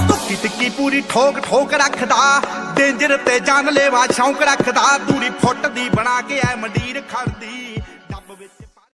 ਉਹ ਤੁੱਕੀ ਟਿੱਕੀ ਪੂਰੀ ਠੋਕ ਠੋਕ ਰੱਖਦਾ, ਡੇਂਜਰ ਤੇ ਜਾਨ ਲੈਵਾ ਸ਼ੌਂਕ ਰੱਖਦਾ, ਦੂਰੀ ਫੁੱਟ ਦੀ ਬਣਾ ਕੇ ਐ ਮੰਡੀਰ ਖੜਦੀ।